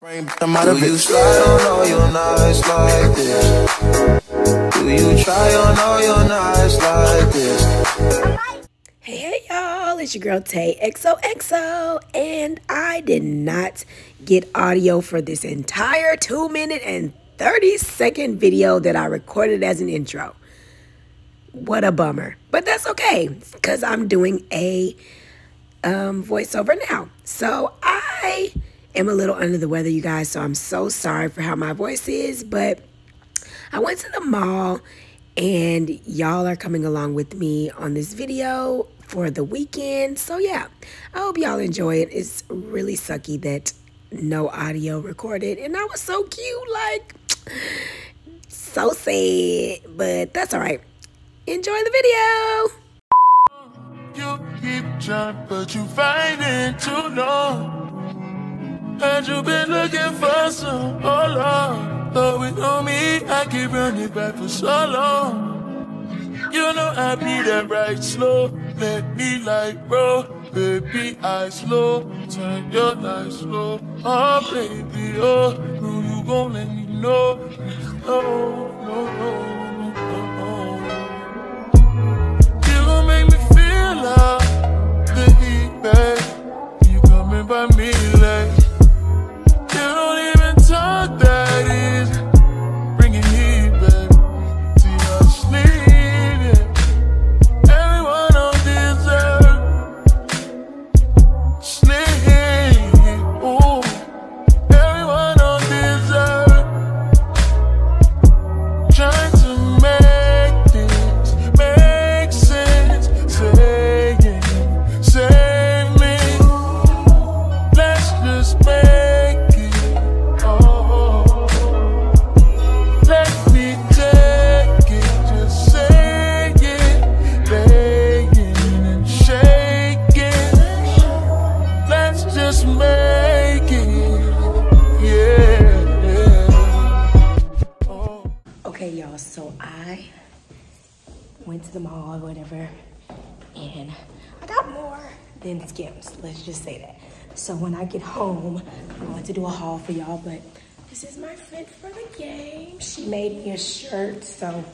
Do you slide on all your nights like this? Do you try on all your nights like this? Hey, hey, y'all, it's your girl Tay XOXO, and I did not get audio for this entire 2 minute and 30 second video that I recorded as an intro. What a bummer. But that's okay, because I'm doing a um, voiceover now. So I am a little under the weather, you guys, so I'm so sorry for how my voice is, but I went to the mall and y'all are coming along with me on this video for the weekend. So yeah, I hope y'all enjoy it. It's really sucky that no audio recorded and I was so cute, like so sad, but that's all right. Enjoy the video. You keep trying, but you fighting too long. Had you been looking for some, oh Lord. Thought we know me, I keep running back for so long. You know I be that right slow, let me like bro. Baby, I slow, turn your light slow. Oh, baby, oh, no, you gon' let me know. No, no, no, no, So when I get home, I'm going to do a haul for y'all, but this is my friend for the game. She made me a shirt, so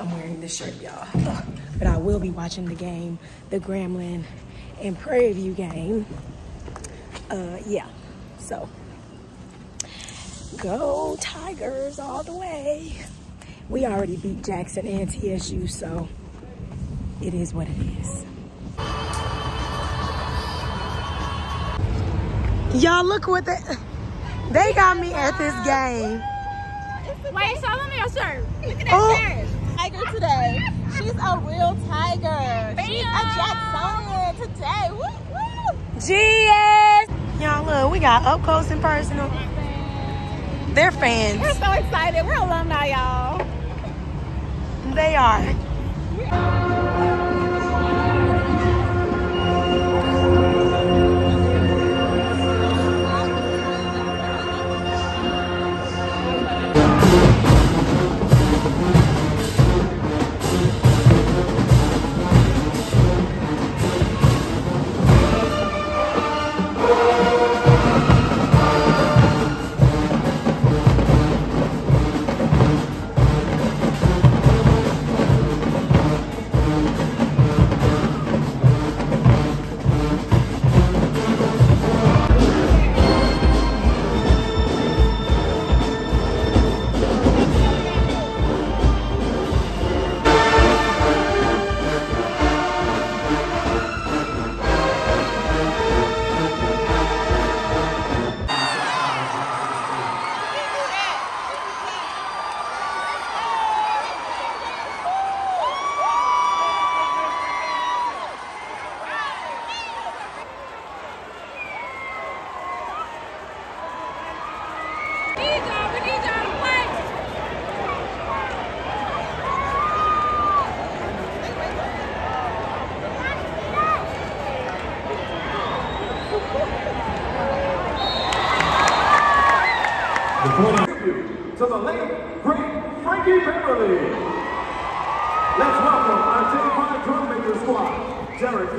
I'm wearing this shirt, y'all. But I will be watching the game, the Grambling and Prairie View game. Uh, yeah, so go Tigers all the way. We already beat Jackson and TSU, so it is what it is. Y'all look what they they got me at this game. Wait, show them your shirt. Look at Oh. that shirt. Tiger today. She's a real tiger. She's a Jacksonian today. Woo, woo. GS! Y'all look, we got up close and personal. They're fans. We're so excited. We're alumni, y'all. They are.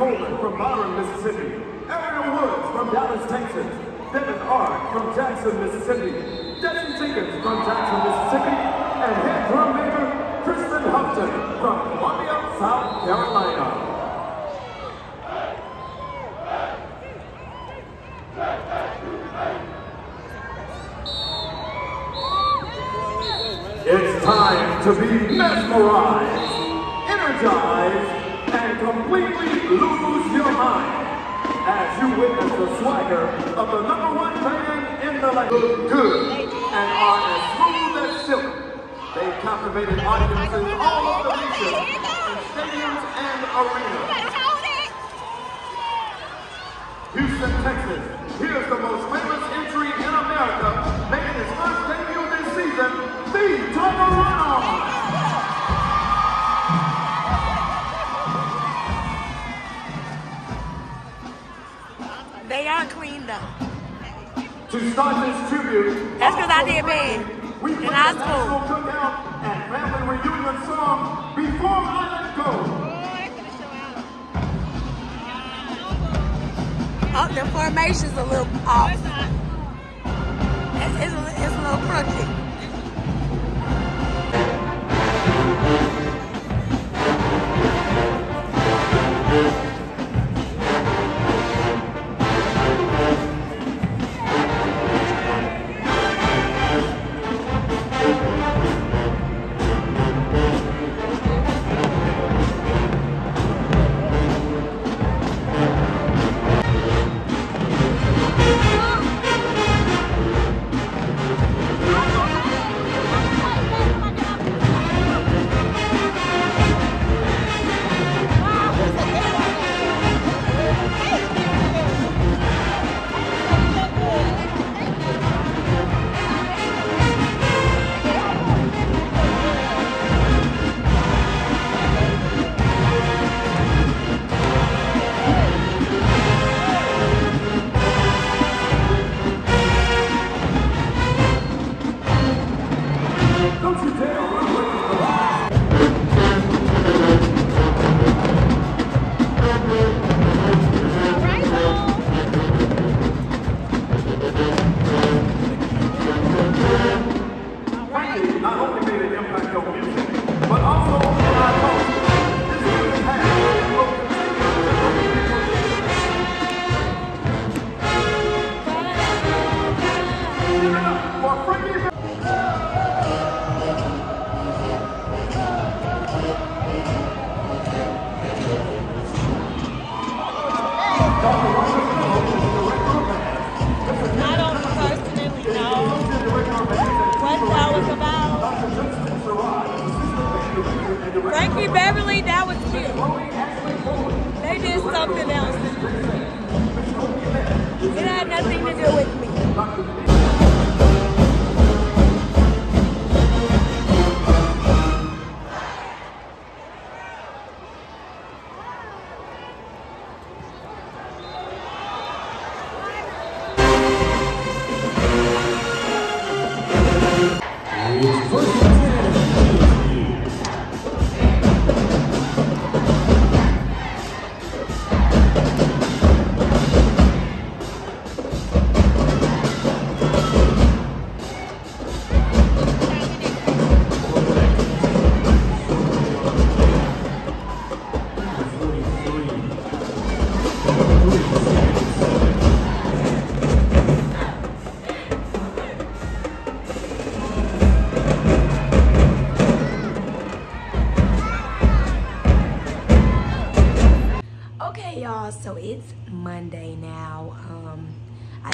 Coleman from Byram, Mississippi. Ariel Woods from Dallas, Texas. Devin Art from Jackson, Mississippi, Jesse Jenkins from Jackson, Mississippi, and head drum major Kristen Houghton from Columbia, South Carolina. It's time to be mesmerized, energized, you witness the swagger of the number one band in the land. Look good and are as smooth as silk. They've captivated audiences all over the nation in stadiums and arenas. Houston, Texas. Here's the most famous entry in America, To start this tribute, That's 'cause I did bad We in high school. cookout and family reunion song before I let go. Oh, the formation's a little off. It's, it's, a, it's a little crooked. Frankie Beverly, that was cute. They did something else. It had nothing to do with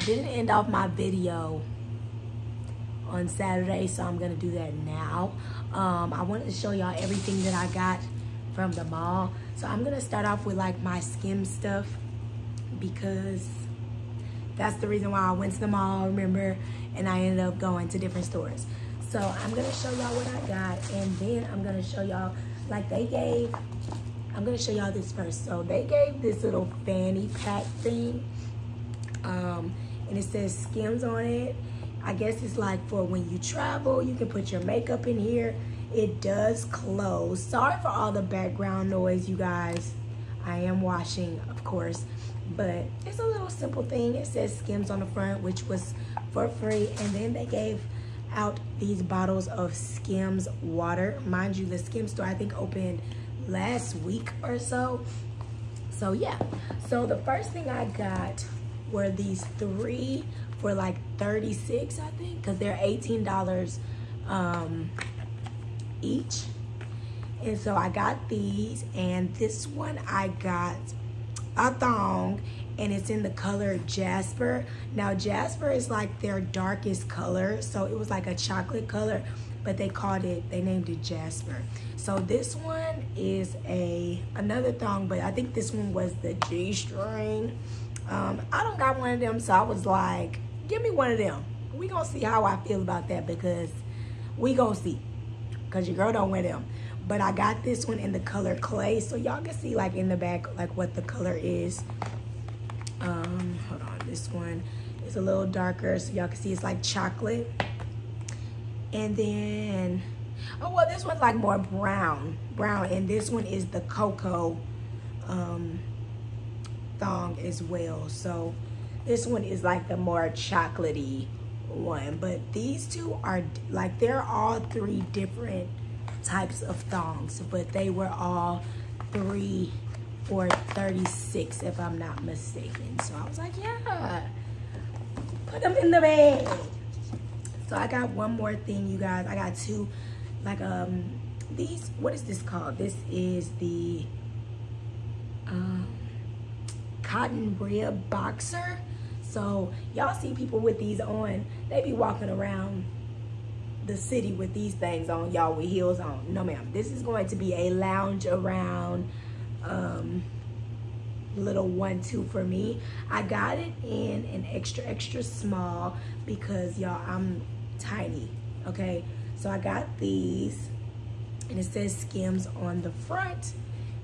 didn't end off my video on Saturday, so I'm gonna do that now. Um, I wanted to show y'all everything that I got from the mall. So I'm gonna start off with like my skim stuff because that's the reason why I went to the mall, remember? And I ended up going to different stores. So I'm gonna show y'all what I got and then I'm gonna show y'all, like they gave, I'm gonna show y'all this first. So they gave this little fanny pack thing. Um, and it says Skims on it. I guess it's like for when you travel, you can put your makeup in here. It does close. Sorry for all the background noise, you guys. I am washing, of course. but it's a little simple thing. It says Skims on the front, which was for free. And then they gave out these bottles of Skims water. Mind you, the Skims store I think opened last week or so. So yeah, so the first thing I got were these three for like 36 I think, because they're $18 um, each. And so I got these and this one I got a thong and it's in the color Jasper. Now Jasper is like their darkest color. So it was like a chocolate color, but they called it, they named it Jasper. So this one is a another thong, but I think this one was the G-string. Um, I don't got one of them, so I was like, give me one of them. We gonna see how I feel about that because we gonna see. Cause your girl don't wear them. But I got this one in the color clay. So y'all can see like in the back, like what the color is. Um, hold on, this one is a little darker. So y'all can see it's like chocolate. And then, oh, well, this one's like more brown, brown. And this one is the cocoa um, thong as well. So this one is like the more chocolatey one. But these two are like, they're all three different types of thongs, but they were all three for 36 if I'm not mistaken. So I was like, yeah, put them in the bag. So I got one more thing, you guys. I got two, like, um, these, what is this called? This is the um, cotton rib boxer. So y'all see people with these on, they be walking around the city with these things on, y'all, with heels on. No, ma'am. This is going to be a lounge around um, little one-two for me. I got it in an extra, extra small because, y'all, I'm tiny, okay? So I got these, and it says Skims on the front,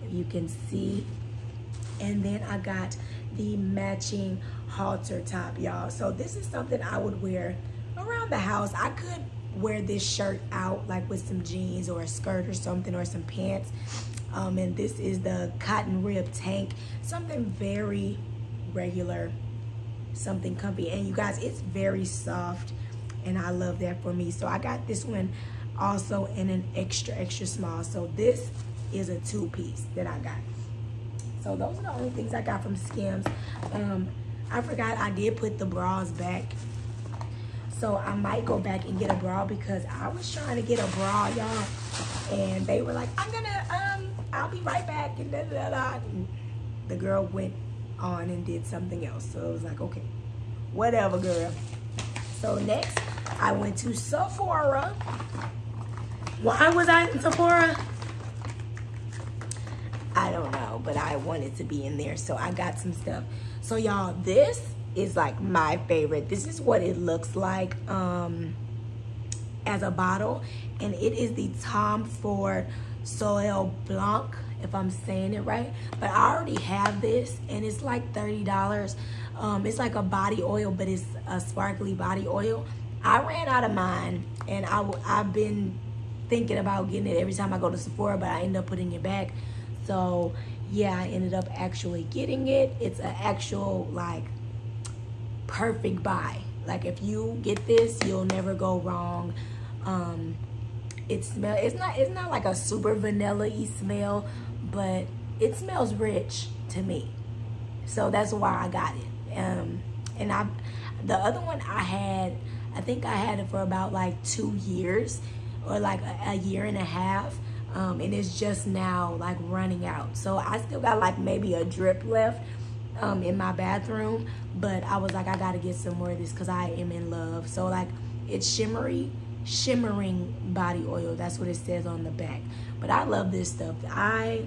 if you can see. And then I got the matching halter top, y'all. So this is something I would wear around the house. I could wear this shirt out like with some jeans or a skirt or something or some pants. Um, and this is the cotton rib tank, something very regular, something comfy. And you guys, it's very soft and I love that for me. So I got this one also in an extra, extra small. So this is a two piece that I got. So those are the only things I got from Skims. Um, I forgot I did put the bras back so I might go back and get a bra because I was trying to get a bra, y'all. And they were like, I'm gonna, um, I'll be right back. And da da da. And the girl went on and did something else. So it was like, okay, whatever, girl. So next, I went to Sephora. Why was I in Sephora? I don't but I wanted to be in there. So I got some stuff. So y'all, this is like my favorite. This is what it looks like um, as a bottle. And it is the Tom Ford Soleil Blanc, if I'm saying it right. But I already have this and it's like $30. Um, it's like a body oil, but it's a sparkly body oil. I ran out of mine and I, I've been thinking about getting it every time I go to Sephora, but I end up putting it back. So yeah, I ended up actually getting it. It's an actual like perfect buy. Like if you get this, you'll never go wrong. Um, it smell. It's not. It's not like a super vanilla-y smell, but it smells rich to me. So that's why I got it. Um, and I, the other one I had, I think I had it for about like two years, or like a, a year and a half. Um, and it's just now like running out. So I still got like maybe a drip left um, in my bathroom, but I was like, I gotta get some more of this because I am in love. So like, it's shimmery, shimmering body oil. That's what it says on the back. But I love this stuff. I,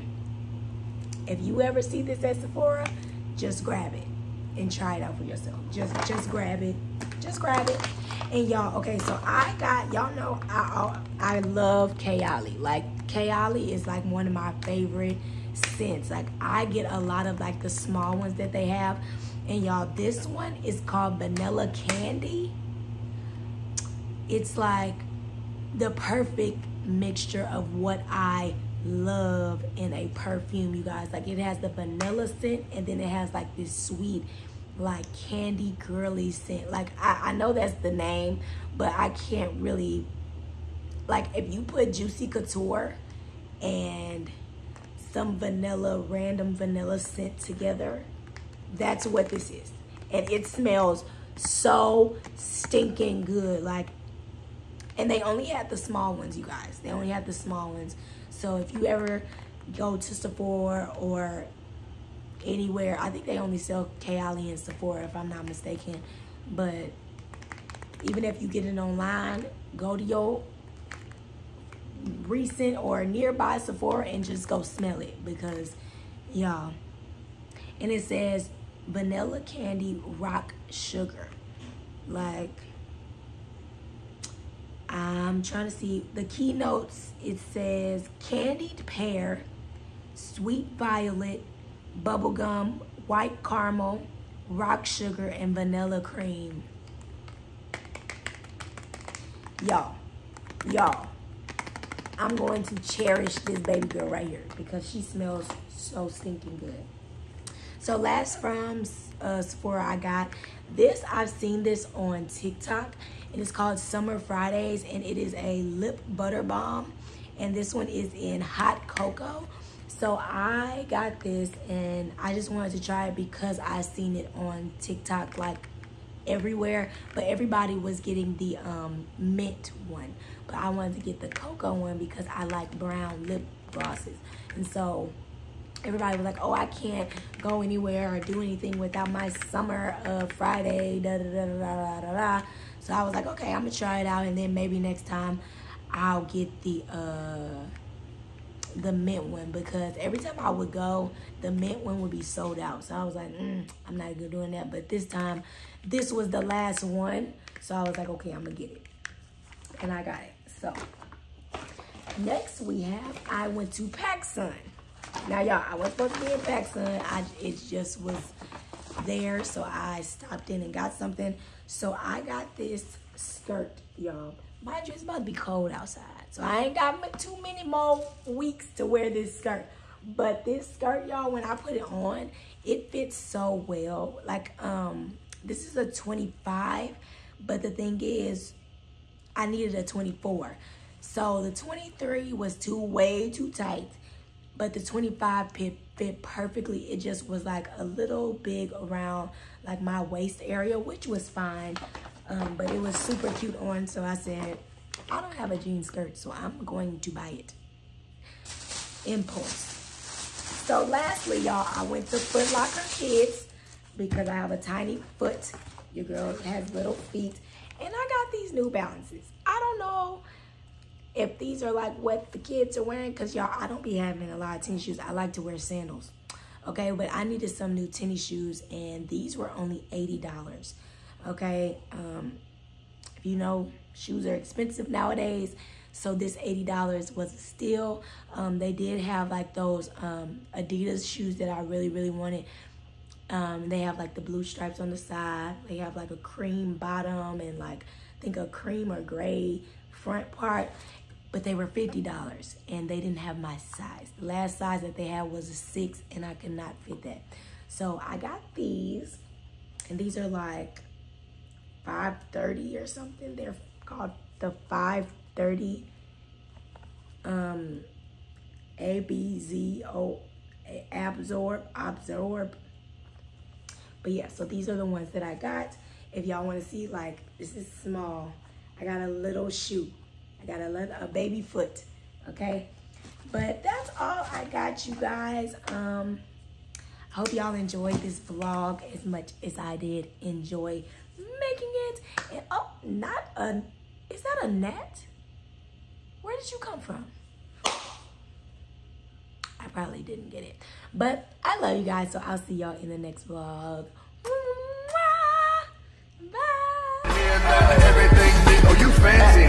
if you ever see this at Sephora, just grab it and try it out for yourself. Just, just grab it. Just grab it. And y'all, okay, so I got, y'all know, I, I love Kayali. Like, Kayali is like one of my favorite scents. Like, I get a lot of like the small ones that they have. And y'all, this one is called Vanilla Candy. It's like the perfect mixture of what I love in a perfume, you guys. Like it has the vanilla scent and then it has like this sweet, like candy girly scent. Like I, I know that's the name, but I can't really, like if you put Juicy Couture and some vanilla, random vanilla scent together, that's what this is. And it smells so stinking good. Like, and they only had the small ones, you guys. They only had the small ones. So if you ever go to Sephora or anywhere, I think they only sell Kayali and Sephora if I'm not mistaken. But even if you get it online, go to your recent or nearby Sephora and just go smell it because y'all. And it says vanilla candy rock sugar. Like I'm trying to see the keynotes. It says candied pear, sweet violet, bubblegum, white caramel, rock sugar, and vanilla cream. Y'all, y'all, I'm going to cherish this baby girl right here because she smells so stinking good. So last from uh, Sephora I got this. I've seen this on TikTok. And It is called Summer Fridays and it is a lip butter balm. And this one is in hot cocoa. So I got this and I just wanted to try it because I seen it on TikTok like everywhere. But everybody was getting the um, mint one. But I wanted to get the cocoa one because I like brown lip glosses. And so everybody was like, oh, I can't go anywhere or do anything without my summer uh, Friday, da da da da da da da. So I was like, okay, I'm gonna try it out, and then maybe next time I'll get the uh, the mint one because every time I would go, the mint one would be sold out. So I was like, mm, I'm not good doing that. But this time, this was the last one, so I was like, okay, I'm gonna get it, and I got it. So next we have, I went to PacSun. Now, y'all, I was supposed to be in PacSun. I, it just was there, so I stopped in and got something. So I got this skirt, y'all. Mind you, it's about to be cold outside. So I ain't got too many more weeks to wear this skirt. But this skirt, y'all, when I put it on, it fits so well. Like, um, this is a 25, but the thing is, I needed a 24. So the 23 was too, way too tight but the 25 fit, fit perfectly. It just was like a little big around like my waist area, which was fine. Um, but it was super cute on, so I said, I don't have a jean skirt, so I'm going to buy it. Impulse. So lastly, y'all, I went to Foot Locker Kids because I have a tiny foot. Your girl has little feet. And I got these New Balances. I don't know if these are like what the kids are wearing because y'all i don't be having a lot of tennis shoes. I like to wear sandals okay? But i needed some new tennis shoes and these were only 80 dollars okay? Um if you know shoes are expensive nowadays so this $80 was a steal. Um they did have like those um adidas shoes that i really really wanted um they have like the blue stripes on the side they have like a cream bottom and like i think a cream or gray front part but they were $50 and they didn't have my size. The last size that they had was a six and I could not fit that. So I got these and these are like 530 or something. They're called the 530 um, ABZO absorb absorb but yeah so these are the ones that i got if y'all want to see like this is small i got a little shoe I got a, a baby foot, okay? But that's all I got, you guys. Um, I hope y'all enjoyed this vlog as much as I did enjoy making it. And oh, not a, is that a net? Where did you come from? I probably didn't get it. But I love you guys, so I'll see y'all in the next vlog. fancy,